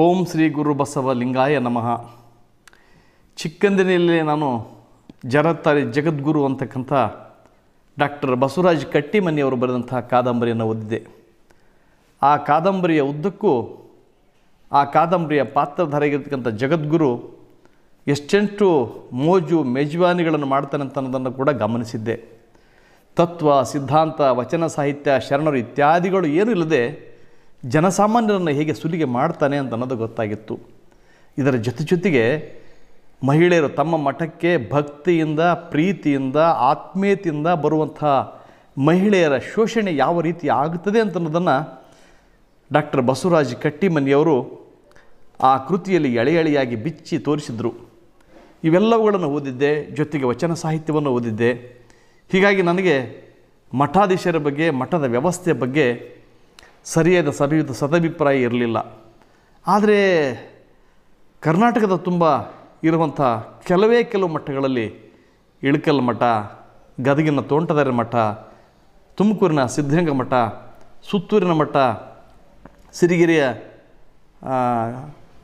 ಓಂ ಶ್ರೀ ಗುರು ಬಸವ ಲಿಂಗಾಯ ನಮಃ. ಚಿಕ್ಕಂದಿನಲ್ಲಿ ನಾನು ಜರತಾರಿ ಜಗದ್ಗುರು ಅಂತಕ್ಕಂಥ ಡಾಕ್ಟರ್ ಬಸವರಾಜ್ ಕಟ್ಟಿಮನಿಯವರು ಬರೆದಂಥ ಕಾದಂಬರಿಯನ್ನು ಓದಿದೆ ಆ ಕಾದಂಬರಿಯ ಉದ್ದಕ್ಕೂ ಆ ಕಾದಂಬರಿಯ ಪಾತ್ರಧಾರಿಯಾಗಿರ್ತಕ್ಕಂಥ ಜಗದ್ಗುರು ಎಷ್ಟೆಂಟು ಮೋಜು ಮೇಜವಾನಿಗಳನ್ನು ಮಾಡ್ತಾನೆ ಅಂತ ಅನ್ನೋದನ್ನು ಕೂಡ ಗಮನಿಸಿದ್ದೆ. ತತ್ವ, ಸಿದ್ಧಾಂತ, ವಚನ ಸಾಹಿತ್ಯ, ಶರಣರು ಇತ್ಯಾದಿಗಳು ಏನೂ ಇಲ್ಲದೆ ಜನಸಾಮಾನ್ಯರನ್ನು ಹೇಗೆ ಸುಲಿಗೆ ಮಾಡ್ತಾನೆ ಅಂತ ಅನ್ನೋದು ಗೊತ್ತಾಗಿತ್ತು. ಇದರ ಜೊತೆ ಜೊತೆಗೆ ಮಹಿಳೆಯರು ತಮ್ಮ ಮಠಕ್ಕೆ ಭಕ್ತಿಯಿಂದ, ಪ್ರೀತಿಯಿಂದ, ಆತ್ಮೀಯತೆಯಿಂದ ಬರುವಂಥ ಮಹಿಳೆಯರ ಶೋಷಣೆ ಯಾವ ರೀತಿ ಆಗುತ್ತದೆ ಅಂತ ಅನ್ನೋದನ್ನು ಡಾಕ್ಟರ್ ಬಸವರಾಜ್ ಕಟ್ಟಿಮನಿಯವರು ಆ ಕೃತಿಯಲ್ಲಿ ಎಳೆ ಎಳೆಯಾಗಿ ಬಿಚ್ಚಿ ತೋರಿಸಿದರು. ಇವೆಲ್ಲವುಗಳನ್ನು ಓದಿದ್ದೆ, ಜೊತೆಗೆ ವಚನ ಸಾಹಿತ್ಯವನ್ನು ಓದಿದ್ದೆ. ಹೀಗಾಗಿ ನನಗೆ ಮಠಾಧೀಶರ ಬಗ್ಗೆ, ಮಠದ ವ್ಯವಸ್ಥೆಯ ಬಗ್ಗೆ ಸರಿಯಾದ ಸಭೆಯುತ ಸದಭಿಪ್ರಾಯ ಇರಲಿಲ್ಲ. ಆದರೆ ಕರ್ನಾಟಕದ ತುಂಬ ಇರುವಂಥ ಕೆಲವೇ ಕೆಲವು ಮಠಗಳಲ್ಲಿ ಇಳಕಲ್ ಮಠ, ಗದಗಿನ ತೋಂಟದಾರ್ಯ ಮಠ, ತುಮಕೂರಿನ ಸಿದ್ಧಗಂಗಾ ಮಠ, ಸುತ್ತೂರಿನ ಮಠ, ಸಿರಿಗಿರಿಯ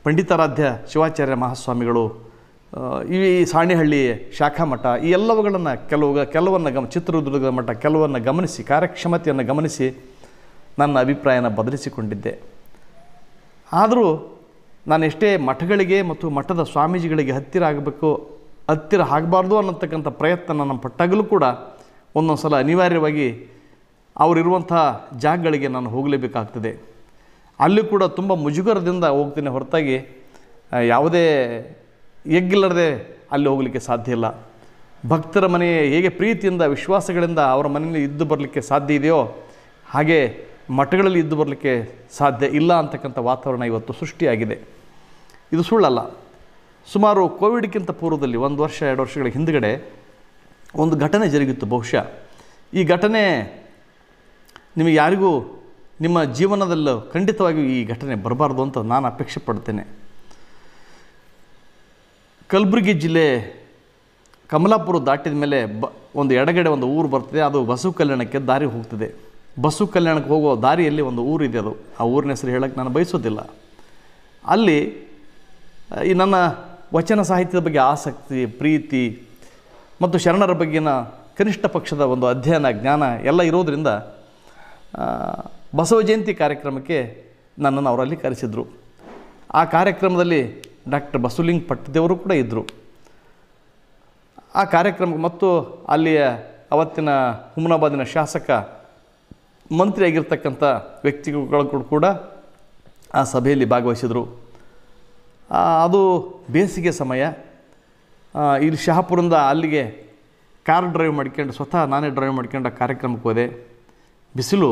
ಪಂಡಿತಾರಾಧ್ಯ ಶಿವಾಚಾರ್ಯ ಮಹಾಸ್ವಾಮಿಗಳು ಈ ಸಾಣೆಹಳ್ಳಿ ಶಾಖಾ ಮಠ, ಈ ಎಲ್ಲವುಗಳನ್ನು ಕೆಲವು, ಕೆಲವನ್ನು ಗಮ, ಚಿತ್ರದುರ್ಗದ ಮಠ, ಕೆಲವನ್ನು ಗಮನಿಸಿ, ಕಾರ್ಯಕ್ಷಮತೆಯನ್ನು ಗಮನಿಸಿ ನನ್ನ ಅಭಿಪ್ರಾಯನ ಬದಲಿಸಿಕೊಂಡಿದ್ದೆ. ಆದರೂ ನಾನು ಎಷ್ಟೇ ಮಠಗಳಿಗೆ ಮತ್ತು ಮಠದ ಸ್ವಾಮೀಜಿಗಳಿಗೆ ಹತ್ತಿರ ಆಗಬೇಕು, ಹತ್ತಿರ ಆಗಬಾರ್ದು ಅನ್ನತಕ್ಕಂಥ ಪ್ರಯತ್ನ ನನ್ನ ಪಟ್ಟಾಗಲೂ ಕೂಡ ಒಂದೊಂದು ಸಲ ಅನಿವಾರ್ಯವಾಗಿ ಅವರಿರುವಂಥ ಜಾಗಗಳಿಗೆ ನಾನು ಹೋಗಲೇಬೇಕಾಗ್ತದೆ. ಅಲ್ಲಿ ಕೂಡ ತುಂಬ ಮುಜುಗರದಿಂದ ಹೋಗ್ತೀನಿ ಹೊರತಾಗಿ ಯಾವುದೇ ಎಗ್ಗಿಲ್ಲದೆ ಅಲ್ಲಿ ಹೋಗಲಿಕ್ಕೆ ಸಾಧ್ಯ ಇಲ್ಲ. ಭಕ್ತರ ಮನೆ ಹೇಗೆ ಪ್ರೀತಿಯಿಂದ, ವಿಶ್ವಾಸಗಳಿಂದ ಅವರ ಮನೆಯಲ್ಲಿ ಇದ್ದು ಬರಲಿಕ್ಕೆ ಸಾಧ್ಯ ಇದೆಯೋ ಹಾಗೆ ಮಠಗಳಲ್ಲಿ ಇದ್ದು ಬರಲಿಕ್ಕೆ ಸಾಧ್ಯ ಇಲ್ಲ ಅಂತಕ್ಕಂಥ ವಾತಾವರಣ ಇವತ್ತು ಸೃಷ್ಟಿಯಾಗಿದೆ. ಇದು ಸುಳ್ಳಲ್ಲ. ಸುಮಾರು ಕೋವಿಡ್ಗಿಂತ ಪೂರ್ವದಲ್ಲಿ ಒಂದು ವರ್ಷ, ಎರಡು ವರ್ಷಗಳ ಹಿಂದುಗಡೆ ಒಂದು ಘಟನೆ ಜರುಗಿತ್ತು ಬಹುಶಃ. ಈ ಘಟನೆ ನಿಮಗೆ ಯಾರಿಗೂ ನಿಮ್ಮ ಜೀವನದಲ್ಲೂ ಖಂಡಿತವಾಗಿಯೂ ಈ ಘಟನೆ ಬರಬಾರ್ದು ಅಂತ ನಾನು ಅಪೇಕ್ಷೆ ಪಡ್ತೇನೆ. ಕಲಬುರಗಿ ಜಿಲ್ಲೆ ಕಮಲಾಪುರ ದಾಟಿದ ಮೇಲೆ ಬ, ಒಂದು ಎಡಗಡೆ ಒಂದು ಊರು ಬರ್ತದೆ, ಅದು ಬಸವ ಕಲ್ಯಾಣಕ್ಕೆ ದಾರಿ ಹೋಗ್ತದೆ. ಬಸವ ಕಲ್ಯಾಣಕ್ಕೆ ಹೋಗೋ ದಾರಿಯಲ್ಲಿ ಒಂದು ಊರಿದೆ ಅದು. ಆ ಊರಿನ ಹೆಸರು ಹೇಳಕ್ಕೆ ನಾನು ಬಯಸೋದಿಲ್ಲ ಅಲ್ಲಿ, ಈ ನನ್ನ ವಚನ ಸಾಹಿತ್ಯದ ಬಗ್ಗೆ ಆಸಕ್ತಿ, ಪ್ರೀತಿ ಮತ್ತು ಶರಣರ ಬಗ್ಗೆನ ಕನಿಷ್ಠ ಪಕ್ಷದ ಒಂದು ಅಧ್ಯಯನ, ಜ್ಞಾನ ಎಲ್ಲ ಇರೋದರಿಂದ ಬಸವ ಜಯಂತಿ ಕಾರ್ಯಕ್ರಮಕ್ಕೆ ನನ್ನನ್ನು ಅವರಲ್ಲಿ ಕರೆಸಿದರು. ಆ ಕಾರ್ಯಕ್ರಮದಲ್ಲಿ ಡಾಕ್ಟರ್ ಬಸುಲಿಂಗ್ ಪಟ್ಟದೇವರು ಕೂಡ ಇದ್ದರು ಆ ಕಾರ್ಯಕ್ರಮ ಮತ್ತು ಅಲ್ಲಿಯ ಅವತ್ತಿನ ಹುಮನಾಬಾದಿನ ಶಾಸಕ ಮಂತ್ರಿಯಾಗಿರ್ತಕ್ಕಂಥ ವ್ಯಕ್ತಿಗಳು ಕೂಡ ಆ ಸಭೆಯಲ್ಲಿ ಭಾಗವಹಿಸಿದರು. ಅದು ಬೇಸಿಗೆ ಸಮಯ. ಇಲ್ಲಿ ಶಹಾಪುರದಿಂದ ಅಲ್ಲಿಗೆ ಕಾರ್ ಡ್ರೈವ್ ಮಾಡ್ಕೊಂಡು ಸ್ವತಃ ನಾನೇ ಡ್ರೈವ್ ಮಾಡ್ಕೊಂಡು ಆ ಕಾರ್ಯಕ್ರಮಕ್ಕೆ ಹೋದೆ. ಬಿಸಿಲು,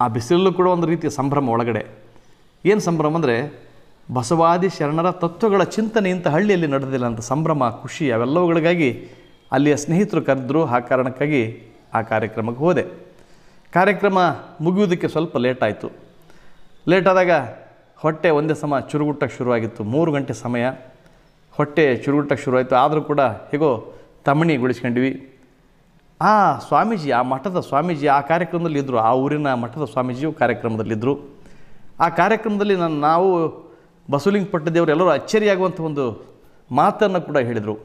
ಆ ಬಿಸಿಲಲ್ಲೂ ಕೂಡ ಒಂದು ರೀತಿಯ ಸಂಭ್ರಮ ಒಳಗಡೆ. ಏನು ಸಂಭ್ರಮ ಅಂದರೆ ಬಸವಾದಿ ಶರಣರ ತತ್ವಗಳ ಚಿಂತನೆ ಇಂಥ ಹಳ್ಳಿಯಲ್ಲಿ ನಡೆದಿಲ್ಲ ಅಂತ ಸಂಭ್ರಮ, ಖುಷಿ, ಅವೆಲ್ಲವುಗಳಿಗಾಗಿ ಅಲ್ಲಿಯ ಸ್ನೇಹಿತರು ಕರೆದ್ರು. ಆ ಕಾರಣಕ್ಕಾಗಿ ಆ ಕಾರ್ಯಕ್ರಮಕ್ಕೆ ಹೋದೆ. ಕಾರ್ಯಕ್ರಮ ಮುಗಿಯೋದಕ್ಕೆ ಸ್ವಲ್ಪ ಲೇಟ್ ಆಯಿತು. ಲೇಟಾದಾಗ ಹೊಟ್ಟೆ ಒಂದೇ ಸಮ ಚುರುಗುಟ್ಟಕ್ಕೆ ಶುರುವಾಗಿತ್ತು. ಮೂರು ಗಂಟೆ ಸಮಯ. ಹೊಟ್ಟೆ ಚುರುಗುಟ್ಟಕ್ಕೆ ಶುರುವಾಯಿತು. ಆದರೂ ಕೂಡ ಹೇಗೋ ತಮಣಿಗೊಳಿಸ್ಕೊಂಡ್ವಿ ಆ ಸ್ವಾಮೀಜಿ, ಆ ಮಠದ ಸ್ವಾಮೀಜಿ ಆ ಕಾರ್ಯಕ್ರಮದಲ್ಲಿ ಇದ್ದರು ಆ ಊರಿನ ಮಠದ ಸ್ವಾಮೀಜಿಯು ಕಾರ್ಯಕ್ರಮದಲ್ಲಿದ್ದರು ಆ ಕಾರ್ಯಕ್ರಮದಲ್ಲಿ ನಾನು ನಾವು ಬಸವಲಿಂಗ ಪಟ್ಟದೇವರು ಎಲ್ಲರೂ ಅಚ್ಚರಿಯಾಗುವಂಥ ಒಂದು ಮಾತನ್ನು ಕೂಡ ಹೇಳಿದರು.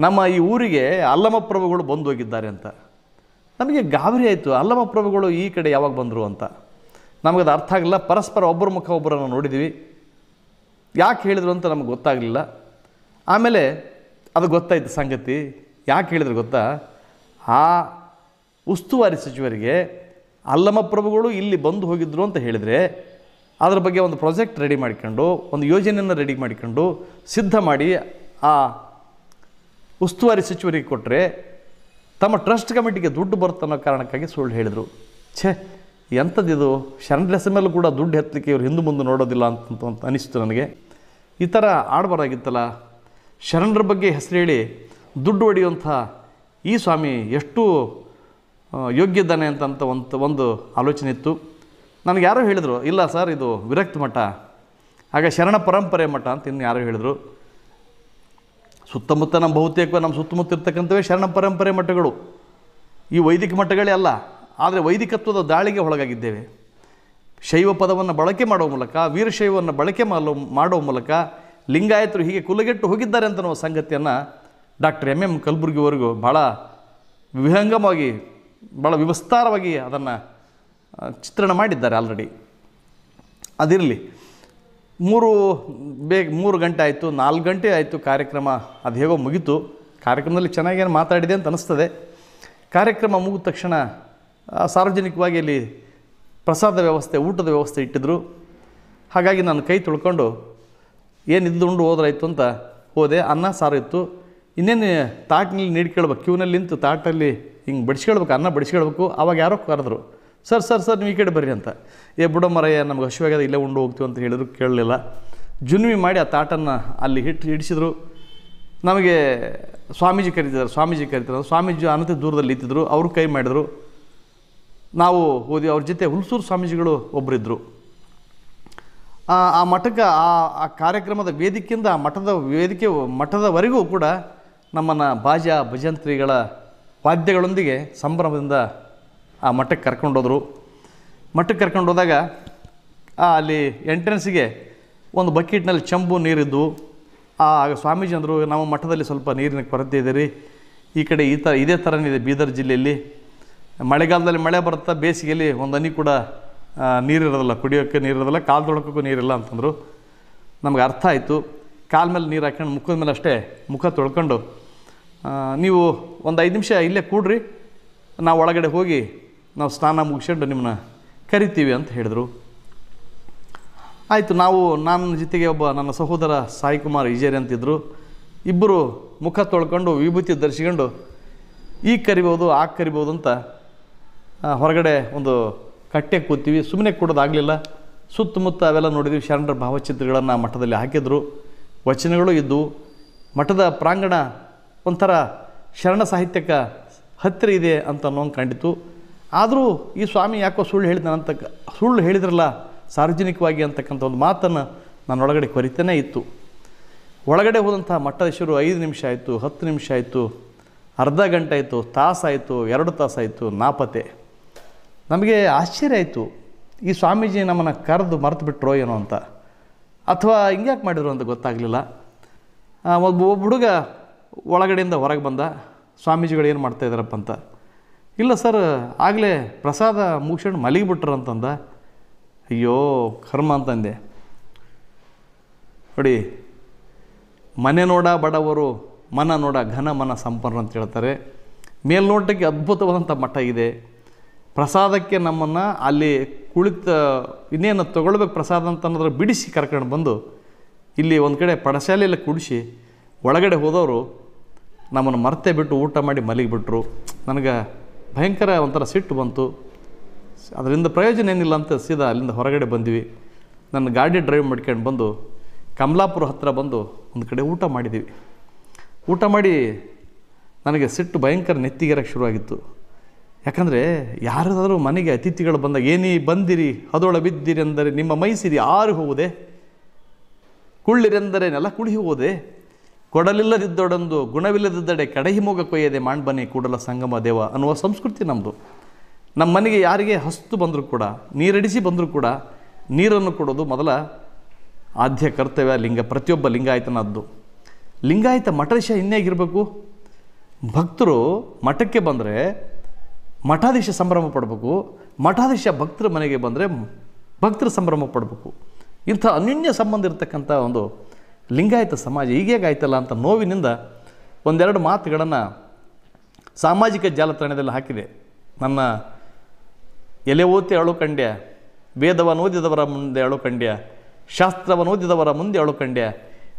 ನಮ್ಮ ಈ ಊರಿಗೆ ಅಲ್ಲಮ ಪ್ರಭುಗಳು ಬಂದು ಹೋಗಿದ್ದಾರೆ ಅಂತ. ನಮಗೆ ಗಾಬರಿ ಆಯಿತು, ಅಲ್ಲಮ ಪ್ರಭುಗಳು ಈ ಕಡೆ ಯಾವಾಗ ಬಂದರು ಅಂತ. ನಮಗದು ಅರ್ಥ ಆಗಲಿಲ್ಲ ಪರಸ್ಪರ ಒಬ್ಬರ ಮುಖ ಒಬ್ಬರನ್ನು ನೋಡಿದ್ದೀವಿ ಯಾಕೆ ಹೇಳಿದರು ಅಂತ ನಮಗೆ ಗೊತ್ತಾಗಲಿಲ್ಲ. ಆಮೇಲೆ ಅದು ಗೊತ್ತಾಯ್ತು ಸಂಗತಿ. ಯಾಕೆ ಹೇಳಿದ್ರು ಗೊತ್ತಾ? ಆ ಉಸ್ತುವಾರಿ ಸಚಿವರಿಗೆ ಅಲ್ಲಮ ಪ್ರಭುಗಳು ಇಲ್ಲಿ ಬಂದು ಹೋಗಿದ್ರು ಅಂತ ಹೇಳಿದರೆ, ಅದರ ಬಗ್ಗೆ ಒಂದು ಪ್ರಾಜೆಕ್ಟ್ ರೆಡಿ ಮಾಡಿಕೊಂಡು, ಒಂದು ಯೋಜನೆಯನ್ನು ರೆಡಿ ಮಾಡಿಕೊಂಡು ಸಿದ್ಧ ಮಾಡಿ ಆ ಉಸ್ತುವಾರಿ ಸಚಿವರಿಗೆ ಕೊಟ್ಟರೆ ತಮ್ಮ ಟ್ರಸ್ಟ್ ಕಮಿಟಿಗೆ ದುಡ್ಡು ಬರುತ್ತೆ ಅನ್ನೋ ಕಾರಣಕ್ಕಾಗಿ ಸುಳ್ಳು ಹೇಳಿದರು. ಛೇ, ಎಂಥದ್ದಿದು? ಶರಣ್ಲೆಸ್ ಮೇಲೂ ಕೂಡ ದುಡ್ಡು ಹೆತ್ತಲಿಕ್ಕೆ ಇವರು ಹಿಂದೆ ಮುಂದೆ ನೋಡೋದಿಲ್ಲ ಅಂತ ಅಂತ ಅನಿಸ್ತು ನನಗೆ. ಈ ಥರ ಆಡಬಾರಾಗಿತ್ತಲ್ಲ. ಶರಣರ ಬಗ್ಗೆ ಹೆಸರು ಹೇಳಿ ದುಡ್ಡು ಹೊಡೆಯುವಂಥ ಈ ಸ್ವಾಮಿ ಎಷ್ಟು ಯೋಗ್ಯ ಇದ್ದಾನೆ ಅಂತ ಅಂತ ಒಂದು ಒಂದು ಆಲೋಚನೆ ಇತ್ತು. ನನಗೆ ಯಾರೋ ಹೇಳಿದರು, ಇಲ್ಲ ಸರ್, ಇದು ವಿರಕ್ತ ಮಠ. ಆಗ ಶರಣ ಪರಂಪರೆ ಮಠ ಅಂತ ಇನ್ನು ಯಾರೋ ಹೇಳಿದರು. ಸುತ್ತಮುತ್ತ ನಮ್ಮ ಬಹುತೇಕ ನಮ್ಮ ಸುತ್ತಮುತ್ತ ಇರ್ತಕ್ಕಂಥವೇ ಶರಣ ಪರಂಪರೆ ಮಠಗಳು. ಈ ವೈದಿಕ ಮಠಗಳೇ ಅಲ್ಲ, ಆದರೆ ವೈದಿಕತ್ವದ ದಾಳಿಗೆ ಒಳಗಾಗಿದ್ದೇವೆ. ಶೈವ ಪದವನ್ನು ಬಳಕೆ ಮಾಡುವ ಮೂಲಕ ವೀರಶೈವವನ್ನು ಬಳಕೆ ಮಾಡೋ ಮಾಡುವ ಮೂಲಕ ಲಿಂಗಾಯತರು ಹೀಗೆ ಕುಲಗೆಟ್ಟು ಹೋಗಿದ್ದಾರೆ ಅಂತ ಸಂಗತಿಯನ್ನು ಡಾಕ್ಟರ್ ಎಂ ಎಂ ಕಲಬುರ್ಗಿವರೆಗೂ ಭಾಳ ವಿಹಂಗಮವಾಗಿ ಭಾಳ ವಿವಸ್ತಾರವಾಗಿ ಅದನ್ನು ಚಿತ್ರಣ ಮಾಡಿದ್ದಾರೆ ಆಲ್ರೆಡಿ ಅದಿರಲಿ ಮೂರು ಬೇಗ ಮೂರು ಗಂಟೆ ಆಯಿತು, ನಾಲ್ಕು ಗಂಟೆ ಆಯಿತು ಕಾರ್ಯಕ್ರಮ ಅದು ಹೇಗೋ ಮುಗೀತು. ಕಾರ್ಯಕ್ರಮದಲ್ಲಿ ಚೆನ್ನಾಗೇನು ಮಾತಾಡಿದೆ ಅಂತ ಅನಿಸ್ತದೆ. ಕಾರ್ಯಕ್ರಮ ಮುಗಿದ ತಕ್ಷಣ ಸಾರ್ವಜನಿಕವಾಗಿ ಅಲ್ಲಿ ಪ್ರಸಾದ ವ್ಯವಸ್ಥೆ, ಊಟದ ವ್ಯವಸ್ಥೆ ಇಟ್ಟಿದ್ರು. ಹಾಗಾಗಿ ನಾನು ಕೈ ತೊಳ್ಕೊಂಡು ಏನಿದ್ದು ಉಂಡು ಹೋದ್ರಾಯ್ತು ಅಂತ ಹೋದೆ. ಅನ್ನ, ಸಾರು ಇತ್ತು. ಇನ್ನೇನು ತಾಟ್ನಲ್ಲಿ ನೀಡ್ಕೊಳ್ಬೇಕು ಕ್ಯೂನಲ್ಲಿ ನಿಂತು ತಾಟಲ್ಲಿ ಹಿಂಗೆ ಬಡಿಸ್ಕೊಳ್ಬೇಕು, ಅನ್ನ ಬಡಿಸ್ಕೊಳ್ಬೇಕು. ಅವಾಗ ಯಾರೋ ಕರೆದ್ರು. ಸರ್ ಸರ್ ಸರ್, ನೀವು ಈ ಕಡೆ ಬರ್ರಿ ಅಂತ. ಏ ಬುಡಮ್ಮರಯ್ಯ ಮರಯ್ಯ, ನಮ್ಗೆ ಹಸಿವಾಗ್ಯದ ಇಲ್ಲೇ ಉಂಡು ಹೋಗ್ತೀವಿ ಅಂತ ಹೇಳಿದ್ರು, ಕೇಳಲಿಲ್ಲ. ಜುನ್ವಿ ಮಾಡಿ ಆ ತಾಟನ್ನು ಅಲ್ಲಿ ಹಿಟ್ಟು ಹಿಡಿಸಿದ್ರು. ನಮಗೆ ಸ್ವಾಮೀಜಿ ಕರೀತಿದ್ದಾರೆ, ಸ್ವಾಮೀಜಿ ಕರೀತಾರೆ ಸ್ವಾಮೀಜಿ ಅನಂತ ದೂರದಲ್ಲಿ ಇತ್ತಿದ್ರು ಅವರು ಕೈ ಮಾಡಿದ್ರು. ನಾವು ಹೋದ್ವಿ ಅವ್ರ ಜೊತೆ ಹುಲ್ಸೂರು ಸ್ವಾಮೀಜಿಗಳು ಒಬ್ಬರಿದ್ದರು ಆ ಆ ಮಠಕ್ಕೆ, ಆ ಆ ಕಾರ್ಯಕ್ರಮದ ವೇದಿಕೆಯಿಂದ, ಆ ಮಠದ ವೇದಿಕೆ, ಮಠದವರೆಗೂ ಕೂಡ ನಮ್ಮನ್ನು ಬಾಜ ಭಜಂತ್ರಿಗಳ ವಾದ್ಯಗಳೊಂದಿಗೆ ಸಂಭ್ರಮದಿಂದ ಆ ಮಠಕ್ಕೆ ಕರ್ಕೊಂಡೋದ್ರು. ಮಠಕ್ಕೆ ಕರ್ಕೊಂಡು ಹೋದಾಗ ಆ ಅಲ್ಲಿ ಎಂಟ್ರೆನ್ಸಿಗೆ ಒಂದು ಬಕೆಟ್ನಲ್ಲಿ ಚಂಬು ನೀರಿದ್ದು, ಆ ಸ್ವಾಮೀಜಿ ಅಂದರು, ನಮ್ಮ ಮಠದಲ್ಲಿ ಸ್ವಲ್ಪ ನೀರಿನ ಕೊರತೆ ಇದೆ ರೀ. ಈ ಕಡೆ ಈ ಥರ ಇದೇ ಥರನೇ ಇದೆ ಬೀದರ್ ಜಿಲ್ಲೆಯಲ್ಲಿ. ಮಳೆಗಾಲದಲ್ಲಿ ಮಳೆ ಬರುತ್ತಾ, ಬೇಸಿಗೆಯಲ್ಲಿ ಒಂದು ಹನಿ ಕೂಡ ನೀರಿರೋದಿಲ್ಲ ಕುಡಿಯೋಕ್ಕೆ ನೀರಿರೋದಿಲ್ಲ ಕಾಲು ತೊಳ್ಕೋಕ್ಕೂ ನೀರಿಲ್ಲ ಅಂತಂದರು. ನಮ್ಗೆ ಅರ್ಥ ಆಯಿತು. ಕಾಲ ಮೇಲೆ ನೀರು ಹಾಕ್ಕೊಂಡು ಮುಖದ ಮೇಲೆ ಅಷ್ಟೇ ಮುಖ ತೊಳ್ಕೊಂಡು ನೀವು ಒಂದು ಐದು ನಿಮಿಷ ಇಲ್ಲೇ ಕೂಡ್ರಿ. ನಾವು ಒಳಗಡೆ ಹೋಗಿ ನಾವು ಸ್ನಾನ ಮುಗಿಸ್ಕೊಂಡು ನಿಮ್ಮನ್ನ ಕರಿತೀವಿ ಅಂತ ಹೇಳಿದರು. ಆಯಿತು, ನಾವು ನನ್ನ ಜೊತೆಗೆ ಒಬ್ಬ ನನ್ನ ಸಹೋದರ ಸಾಯಿ ಕುಮಾರ್ ಈಜೇರಿ ಅಂತಿದ್ದರು ಇಬ್ಬರು ಮುಖ ತೊಳ್ಕೊಂಡು ವಿಭೂತಿ ಧರಿಸಿಕೊಂಡು ಈಗ ಕರಿಬೋದು ಆಗ ಕರಿಬೋದು ಅಂತ ಹೊರಗಡೆ ಒಂದು ಕಟ್ಟೆ ಕೂತೀವಿ. ಸುಮ್ಮನೆ ಕೊಡೋದಾಗಲಿಲ್ಲ. ಸುತ್ತಮುತ್ತ ಅವೆಲ್ಲ ನೋಡಿದ್ವಿ. ಶರಣರ ಭಾವಚಿತ್ರಗಳನ್ನು ಮಠದಲ್ಲಿ ಹಾಕಿದ್ರು. ವಚನಗಳು ಇದ್ದವು ಮಠದ ಪ್ರಾಂಗಣ ಒಂಥರ ಶರಣ ಸಾಹಿತ್ಯಕ್ಕೆ ಹತ್ತಿರ ಇದೆ ಅಂತ ಅನ್ನೋಂಗೆ ಕಂಡಿತು ಆದರೂ ಈ ಸ್ವಾಮಿ ಯಾಕೋ ಸುಳ್ಳು ಹೇಳಿದನಂತ ಸುಳ್ಳು ಹೇಳಿದ್ರಲ್ಲ, ಸಾರ್ವಜನಿಕವಾಗಿ ಅಂತಕ್ಕಂಥ ಒಂದು ಮಾತನ್ನು ನನ್ನೊಳಗಡೆ ಕೊರಿತಾನೇ ಇತ್ತು. ಒಳಗಡೆ ಹೋದಂಥ ಮಠದೀಶರು ಐದು ನಿಮಿಷ ಆಯಿತು, ಹತ್ತು ನಿಮಿಷ ಆಯಿತು, ಅರ್ಧ ಗಂಟೆ ಆಯಿತು ತಾಸಾಯಿತು ಎರಡು ತಾಸಾಯಿತು ನಾಪತೆ ನಮಗೆ ಆಶ್ಚರ್ಯ ಆಯಿತು, ಈ ಸ್ವಾಮೀಜಿ ನಮ್ಮನ್ನು ಕರೆದು ಮರೆತು ಬಿಟ್ರೋ ಏನೋ ಅಂತ. ಅಥವಾ ಹಿಂಗ್ಯಾಕೆ ಮಾಡಿದ್ರು ಅಂತ ಗೊತ್ತಾಗಲಿಲ್ಲ. ಒಬ್ಬ ಒಬ್ಬ ಹುಡುಗ ಒಳಗಡೆಯಿಂದ ಹೊರಗೆ ಬಂದ, ಸ್ವಾಮೀಜಿಗಳು ಏನು ಮಾಡ್ತಾಯಿದ್ದಾರಪ್ಪ ಅಂತ. ಇಲ್ಲ ಸರ್, ಆಗಲೇ ಪ್ರಸಾದ ಮುಗಿಸ್ಕೊಂಡು ಮಲಗಿಬಿಟ್ರ ಅಂತಂದ. ಅಯ್ಯೋ, ಕರ್ಮ ಅಂತಂದೆ. ನೋಡಿ, ಮನೆ ನೋಡ ಬಡವರು, ಮನ ನೋಡ ಘನ ಮನ ಸಂಪನ್ನ ಅಂತ ಹೇಳ್ತಾರೆ. ಮೇಲ್ನೋಟಕ್ಕೆ ಅದ್ಭುತವಾದಂಥ ಮಠ ಇದೆ. ಪ್ರಸಾದಕ್ಕೆ ನಮ್ಮನ್ನು ಅಲ್ಲಿ ಕುಳಿತ, ಇನ್ನೇನು ತೊಗೊಳ್ಬೇಕು ಪ್ರಸಾದ ಅಂತ ಅನ್ನೋದ್ರ ಬಿಡಿಸಿ ಕರ್ಕೊಂಡು ಬಂದು, ಇಲ್ಲಿ ಒಂದು ಕಡೆ ಪಡಶಾಲೆಯಲ್ಲಿ ಕುಡಿಸಿ, ಒಳಗಡೆ ಹೋದವರು ನಮ್ಮನ್ನು ಮರ್ತೆ ಬಿಟ್ಟು ಊಟ ಮಾಡಿ ಮಲಗಿಬಿಟ್ರು. ನನಗೆ ಭಯಂಕರ ಒಂಥರ ಸಿಟ್ಟು ಬಂತು. ಅದರಿಂದ ಪ್ರಯೋಜನ ಏನಿಲ್ಲ ಅಂತ ಸೀದಾ ಅಲ್ಲಿಂದ ಹೊರಗಡೆ ಬಂದ್ವಿ. ನನ್ನ ಗಾಡಿ ಡ್ರೈವ್ ಮಾಡ್ಕೊಂಡು ಬಂದು ಕಮಲಾಪುರ ಹತ್ತಿರ ಬಂದು ಒಂದು ಕಡೆ ಊಟ ಮಾಡಿದ್ದೀವಿ ಊಟ ಮಾಡಿ ನನಗೆ ಸಿಟ್ಟು ಭಯಂಕರ ನೆತ್ತಿಗೆರಕ್ಕೆ ಶುರುವಾಗಿತ್ತು. ಯಾಕಂದರೆ ಯಾರಾದರೂ ಮನೆಗೆ ಅತಿಥಿಗಳು ಬಂದಾಗ, ಏನೇ ಬಂದಿರಿ ಅದೊಳ ಬಿದ್ದಿರಿ ಅಂದರೆ ನಿಮ್ಮ ಮೈಸಿರಿ ಆರು ಹೋಗುವುದೇ ಕುಳ್ಳಿರೆಂದರೆ ನೆಲ ಕುಳಿ ಹೋದೆ ಕೊಡಲಿಲ್ಲದಿದ್ದೊಡೊಂದು, ಗುಣವಿಲ್ಲದಿದ್ದಡೆ ಕಡಹಿಮೋಗ ಕೊಯ್ಯದೆ ಮಾಣ್ಬನೆ ಕೂಡಲ ಸಂಗಮ ದೇವ ಅನ್ನುವ ಸಂಸ್ಕೃತಿ ನಮ್ಮದು ನಮ್ಮ ಮನೆಗೆ ಯಾರಿಗೆ ಹಸ್ತು ಬಂದರೂ ಕೂಡ, ನೀರಡಿಸಿ ಬಂದರೂ ಕೂಡ, ನೀರನ್ನು ಕೊಡೋದು ಮೊದಲ ಆದ್ಯ ಕರ್ತವ್ಯ, ಲಿಂಗ, ಪ್ರತಿಯೊಬ್ಬ ಲಿಂಗಾಯತನದ್ದು. ಲಿಂಗಾಯತ ಮಠಾಧೀಶ ಇನ್ನೇಗಿರಬೇಕು ಭಕ್ತರು ಮಠಕ್ಕೆ ಬಂದರೆ ಮಠಾಧೀಶ ಸಂಭ್ರಮ ಪಡಬೇಕು. ಮಠಾಧೀಶ ಭಕ್ತರ ಮನೆಗೆ ಬಂದರೆ ಭಕ್ತರು ಸಂಭ್ರಮ ಪಡಬೇಕು. ಇಂಥ ಅನ್ಯೋನ್ಯ ಸಂಬಂಧ ಇರತಕ್ಕಂಥ ಒಂದು ಲಿಂಗಾಯತ ಸಮಾಜ ಹೀಗೇಗಾಯ್ತಲ್ಲ ಅಂತ ನೋವಿನಿಂದ ಒಂದೆರಡು ಮಾತುಗಳನ್ನು ಸಾಮಾಜಿಕ ಜಾಲತಾಣದಲ್ಲಿ ಹಾಕಿದೆ. ನನ್ನ ಎಲೆ ಓತಿ ಅಳು ಕಂಡ್ಯ ವೇದವನ್ನು ಓದಿದವರ ಮುಂದೆ ಅಳುಕಂಡ್ಯ ಶಾಸ್ತ್ರವನ್ನು ಓದಿದವರ ಮುಂದೆ ಅಳುಕಂಡ್ಯ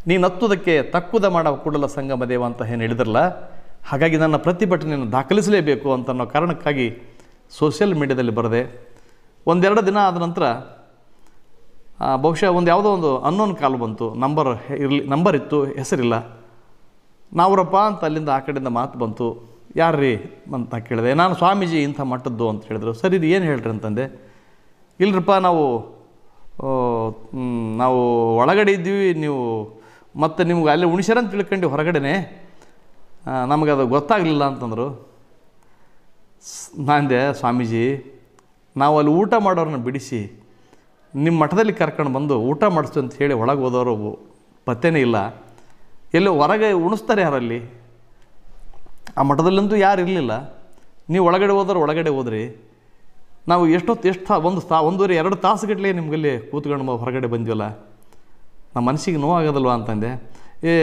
ನೀನು ಹತ್ತುವುದಕ್ಕೆ ತಕ್ಕುದ ಮಾಡೋ ಕೂಡಲ ಸಂಗಮ ದೇವ ಅಂತ ಏನು ಹೇಳಿದ್ರಲ್ಲ, ಹಾಗಾಗಿ ನನ್ನ ಪ್ರತಿಭಟನೆಯನ್ನು ದಾಖಲಿಸಲೇಬೇಕು ಅಂತ ಅನ್ನೋ ಕಾರಣಕ್ಕಾಗಿ ಸೋಷಿಯಲ್ ಮೀಡ್ಯಾದಲ್ಲಿ ಬರೆದೆ. ಒಂದೆರಡು ದಿನ ಆದ ನಂತರ ಬಹುಶಃ ಒಂದು ಯಾವುದೋ ಒಂದು ಅನ್ನೋನ್ ಕಾಲ್ ಬಂತು ನಂಬರ್ ಇರಲಿ ನಂಬರ್ ಇತ್ತು, ಹೆಸರಿಲ್ಲ. ನಾವ್ರಪ್ಪ ಅಂತ ಅಲ್ಲಿಂದ ಆ ಕಡೆಯಿಂದ ಮಾತು ಬಂತು. ಯಾರ್ರೀ ಅಂತ ಕೇಳಿದೆ. ನಾನು ಸ್ವಾಮೀಜಿ ಇಂಥ ಮಟ್ಟದ್ದು ಅಂತ ಹೇಳಿದ್ರು. ಸರಿ, ಇದು ಏನು ಹೇಳ್ರಿ ಅಂತಂದೆ. ಇಲ್ಲರಪ್ಪ ನಾವು ನಾವು ಒಳಗಡೆ ಇದ್ದೀವಿ, ನೀವು ಮತ್ತು ನಿಮ್ಗೆ ಅಲ್ಲಿ ಉಣಿಸ್ಯಾರಂತ ತಿಳ್ಕೊಂಡು ಹೊರಗಡೆನೆ. ನಮಗದು ಗೊತ್ತಾಗಲಿಲ್ಲ ಅಂತಂದರು. ನಾಂದೆ ಸ್ವಾಮೀಜಿ ನಾವು ಅಲ್ಲಿ ಊಟ ಮಾಡೋರನ್ನ ಬಿಡಿಸಿ ನಿಮ್ಮ ಮಠದಲ್ಲಿ ಕರ್ಕೊಂಡು ಬಂದು ಊಟ ಮಾಡಿಸ್ತು ಅಂತ ಹೇಳಿ ಒಳಗೆ ಹೋದವರು ಪತ್ತೆನೇ ಇಲ್ಲ. ಎಲ್ಲೋ ಹೊರಗೆ ಉಣಿಸ್ತಾರೆ ಯಾರಲ್ಲಿ? ಆ ಮಠದಲ್ಲಂತೂ ಯಾರು ಇರಲಿಲ್ಲ. ನೀವು ಒಳಗಡೆ ಹೋದ್ರೆ ಒಳಗಡೆ ಹೋದ್ರಿ. ನಾವು ಎಷ್ಟೊತ್ತು ಎಷ್ಟು ಒಂದು ತಾ, ಒಂದೂವರೆ, ಎರಡು ತಾಸುಗಟ್ಟಲೆ ನಿಮಗಲ್ಲಿ ಕೂತ್ಕೊಂಡು ಹೊರಗಡೆ ಬಂದ್ವಲ್ಲ. ನಮ್ಮ ಮನಸ್ಸಿಗೆ ನೋವಾಗೋದಲ್ವ ಅಂತಂದೆ. ಏ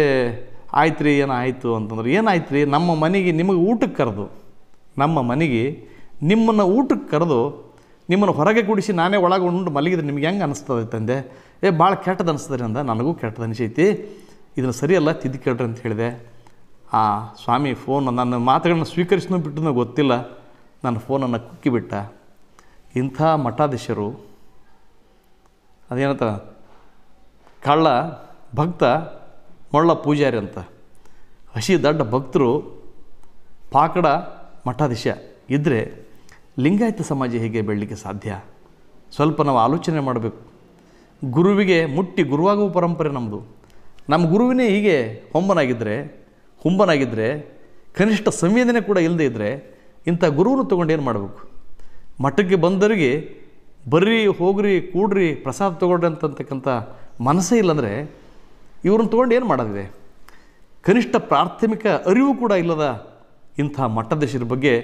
ಆಯ್ತು ರೀ ಏನೋ ಆಯಿತು ಅಂತಂದ್ರೆ. ಏನಾಯ್ತು ರೀ ನಮ್ಮ ಮನೆಗೆ ನಿಮಗೆ ಊಟಕ್ಕೆ ಕರೆದು, ನಮ್ಮ ಮನೆಗೆ ನಿಮ್ಮನ್ನು ಊಟಕ್ಕೆ ಕರೆದು ನಿಮ್ಮನ್ನು ಹೊರಗೆ ಕೂಡಿಸಿ ನಾನೇ ಒಳಗೆ ಉಂಡು ಮಲಗಿದ್ರೆ ನಿಮ್ಗೆ ಹೆಂಗೆ ಅನಿಸ್ತದೆ ತಂದೆ? ಏ ಭಾಳ ಕೆಟ್ಟದ ಅನಿಸ್ತದೆ ಅಂದ ನನಗೂ ಕೆಟ್ಟದ್ದು ಅನಿಸೈತಿ. ಇದನ್ನು ಸರಿಯಲ್ಲ, ತಿದ್ದು ಕೇಳ್ರಿ ಅಂತ ಹೇಳಿದೆ. ಆ ಸ್ವಾಮಿ ಫೋನ್ ನನ್ನ ಮಾತುಗಳನ್ನ ಸ್ವೀಕರಿಸೋ ಬಿಟ್ಟು ಗೊತ್ತಿಲ್ಲ. ನನ್ನ ಫೋನನ್ನು ಕುಕ್ಕಿಬಿಟ್ಟ ಇಂಥ ಮಠಾಧೀಶರು, ಅದೇನಂತ, ಕಳ್ಳ ಭಕ್ತ, ಮೊಳ್ಳ ಪೂಜಾರಿ ಅಂತ. ಹಸಿ ದೊಡ್ಡ ಭಕ್ತರು, ಪಾಕಡ ಮಠಾಧೀಶ ಇದ್ದರೆ ಲಿಂಗಾಯತ ಸಮಾಜ ಹೇಗೆ ಬೆಳಲಿಕ್ಕೆ ಸಾಧ್ಯ? ಸ್ವಲ್ಪ ನಾವು ಆಲೋಚನೆ ಮಾಡಬೇಕು. ಗುರುವಿಗೆ ಮುಟ್ಟಿ ಗುರುವಾಗುವ ಪರಂಪರೆ ನಮ್ಮದು ನಮ್ಮ ಗುರುವಿನೇ ಹೀಗೆ ಹೊಂಬನಾಗಿದ್ದರೆ ಹುಂಬನಾಗಿದ್ದರೆ ಕನಿಷ್ಠ ಸಂವೇದನೆ ಕೂಡ ಇಲ್ಲದೆ ಇದ್ದರೆ ಇಂಥ ಗುರುವನ್ನು ತೊಗೊಂಡು ಏನು ಮಾಡಬೇಕು? ಮಠಕ್ಕೆ ಬಂದವರಿಗೆ ಬರ್ರಿ, ಹೋಗ್ರಿ, ಕೂಡ್ರಿ, ಪ್ರಸಾದ ತೊಗೊಳ್ರಿ ಅಂತಕ್ಕಂಥ ಮನಸ್ಸೇ ಇಲ್ಲಂದರೆ ಇವ್ರನ್ನ ತೊಗೊಂಡು ಏನು ಮಾಡೋದಿದೆ? ಕನಿಷ್ಠ ಪ್ರಾಥಮಿಕ ಅರಿವು ಕೂಡ ಇಲ್ಲದ ಇಂಥ ಮಠಾಧೀಶರ ಬಗ್ಗೆ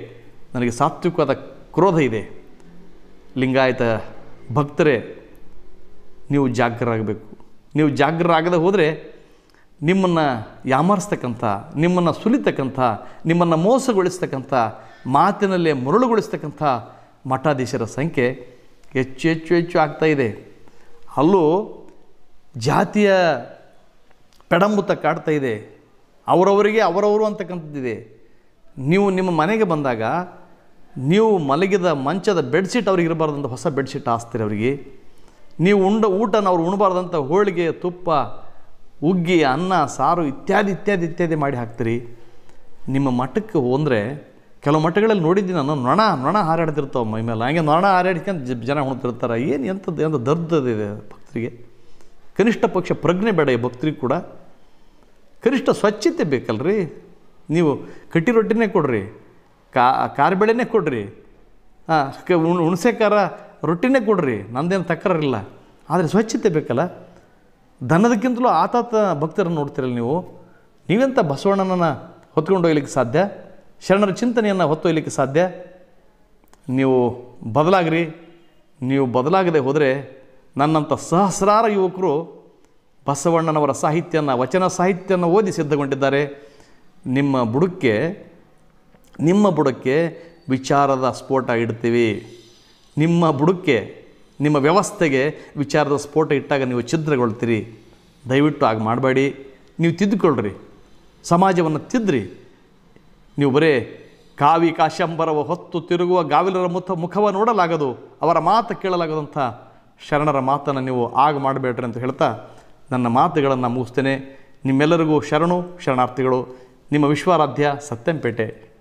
ನನಗೆ ಸಾತ್ವಿಕವಾದ ಕ್ರೋಧ ಇದೆ. ಲಿಂಗಾಯತ ಭಕ್ತರೇ, ನೀವು ಜಾಗರಾಗಬೇಕು. ನೀವು ಜಾಗರಾಗದೆ ಹೋದರೆ ನಿಮ್ಮನ್ನು ಯಾಮಾರಿಸ್ತಕ್ಕಂಥ, ನಿಮ್ಮನ್ನು ಸುಲಿತಕ್ಕಂಥ, ನಿಮ್ಮನ್ನು ಮೋಸಗೊಳಿಸ್ತಕ್ಕಂಥ, ಮಾತಿನಲ್ಲೇ ಮರುಳುಗೊಳಿಸ್ತಕ್ಕಂಥ ಮಠಾಧೀಶರ ಸಂಖ್ಯೆ ಹೆಚ್ಚು ಹೆಚ್ಚು ಹೆಚ್ಚು ಆಗ್ತಾ ಇದೆ. ಅಲ್ಲೂ ಜಾತಿಯ ಪೆಡಂಬುತ್ತ ಕಾಡ್ತಾ ಇದೆ. ಅವರವರಿಗೆ ಅವರವರು ಅಂತಕ್ಕಂಥದ್ದಿದೆ. ನೀವು ನಿಮ್ಮ ಮನೆಗೆ ಬಂದಾಗ ನೀವು ಮಲಗಿದ ಮಂಚದ ಬೆಡ್ಶೀಟ್ ಅವ್ರಿಗೆ ಇರಬಾರ್ದಂತ ಹೊಸ ಬೆಡ್ಶೀಟ್ ಹಾಸ್ತೀರಿ ಅವರಿಗೆ. ನೀವು ಉಂಡ, ಊಟನ ಅವ್ರು ಉಣಬಾರ್ದಂಥ ಹೋಳಿಗೆ, ತುಪ್ಪ, ಉಗ್ಗಿ, ಅನ್ನ, ಸಾರು ಇತ್ಯಾದಿ ಇತ್ಯಾದಿ ಇತ್ಯಾದಿ ಮಾಡಿ ಹಾಕ್ತೀರಿ. ನಿಮ್ಮ ಮಠಕ್ಕೆ ಹೋದರೆ ಕೆಲವು ಮಠಗಳಲ್ಲಿ ನೋಡಿದ್ದೀನಿ ನಾನು, ನೊಣ ನೊಣ ಹಾರಾಡ್ತಿರ್ತಾವೆ ಮೈ ಮೇಲೆ. ಹಂಗೆ ನೊಣ ಹಾರಾಡ್ಕೊಂಡು ಜನ ಉಣ್ತಿರ್ತಾರೆ. ಏನು ಎಂಥದ್ದು ಎಂಥ ದರ್ದದಿದೆ ಭಕ್ತರಿಗೆ. ಕನಿಷ್ಠ ಪಕ್ಷ ಪ್ರಜ್ಞೆ ಬೇಡ ಈ ಭಕ್ತರಿಗೆ ಕೂಡ. ಕನಿಷ್ಠ ಸ್ವಚ್ಛತೆ ಬೇಕಲ್ರಿ. ನೀವು ಕಟ್ಟಿ ರೊಟ್ಟಿನೇ ಕೊಡ್ರಿ. ಕಾ ಬೇಳೆನೇ ಕೊಡ್ರಿ. ಹಾಂ ಹುಣಸೆ ಖಾರ ರೊಟ್ಟಿನೇ ಕೊಡ್ರಿ. ನಂದೇನು ತಕರಾರಿಲ್ಲ ಆದರೆ ಸ್ವಚ್ಛತೆ ಬೇಕಲ್ಲ? ದನದಕ್ಕಿಂತಲೂ ಆತಾತ ಭಕ್ತರನ್ನು ನೋಡ್ತಿರಲ್ಲ ನೀವು. ನೀವೆಂಥ ಬಸವಣ್ಣನನ್ನು ಹೊತ್ಕೊಂಡು ಹೋಗ್ಲಿಕ್ಕೆ ಸಾಧ್ಯ? ಶರಣರ ಚಿಂತನೆಯನ್ನು ಹೊತ್ತೊಯ್ಲಿಕ್ಕೆ ಸಾಧ್ಯ? ನೀವು ಬದಲಾಗ್ರಿ. ನೀವು ಬದಲಾಗದೆ ಹೋದರೆ ನನ್ನಂಥ ಸಹಸ್ರಾರ ಯುವಕರು ಬಸವಣ್ಣನವರ ಸಾಹಿತ್ಯನ, ವಚನ ಸಾಹಿತ್ಯನ ಓದಿ ಸಿದ್ಧಗೊಂಡಿದ್ದಾರೆ. ನಿಮ್ಮ ಬುಡಕ್ಕೆ ನಿಮ್ಮ ಬುಡಕ್ಕೆ ವಿಚಾರದ ಸ್ಫೋಟ ಇಡ್ತೀವಿ. ನಿಮ್ಮ ಬುಡಕ್ಕೆ, ನಿಮ್ಮ ವ್ಯವಸ್ಥೆಗೆ ವಿಚಾರದ ಸ್ಫೋಟ ಇಟ್ಟಾಗ ನೀವು ಛಿದ್ರಗೊಳ್ತೀರಿ. ದಯವಿಟ್ಟು ಆಗ ಮಾಡಬೇಡಿ. ನೀವು ತಿದ್ದುಕೊಳ್ಳ್ರಿ. ಸಮಾಜವನ್ನು ತಿದ್ದ್ರಿ. ನೀವು ಬರೇ ಕಾವಿ ಕಾಶಂಬರವ ಹೊತ್ತು ತಿರುಗುವ ಗಾವಿಲರ ಮುಖ ಮುಖವ ನೋಡಲಾಗದು, ಅವರ ಮಾತು ಕೇಳಲಾಗದಂಥ ಶರಣರ ಮಾತನ್ನು ನೀವು ಆಗ ಮಾಡಬೇಡ್ರಿ ಅಂತ ಹೇಳ್ತಾ ನನ್ನ ಮಾತುಗಳನ್ನು ಮುಗಿಸ್ತೇನೆ. ನಿಮ್ಮೆಲ್ಲರಿಗೂ ಶರಣು, ಶರಣಾರ್ಥಿಗಳು. ನಿಮ್ಮ ವಿಶ್ವಾರಾಧ್ಯ ಸತ್ಯಂಪೇಟೆ.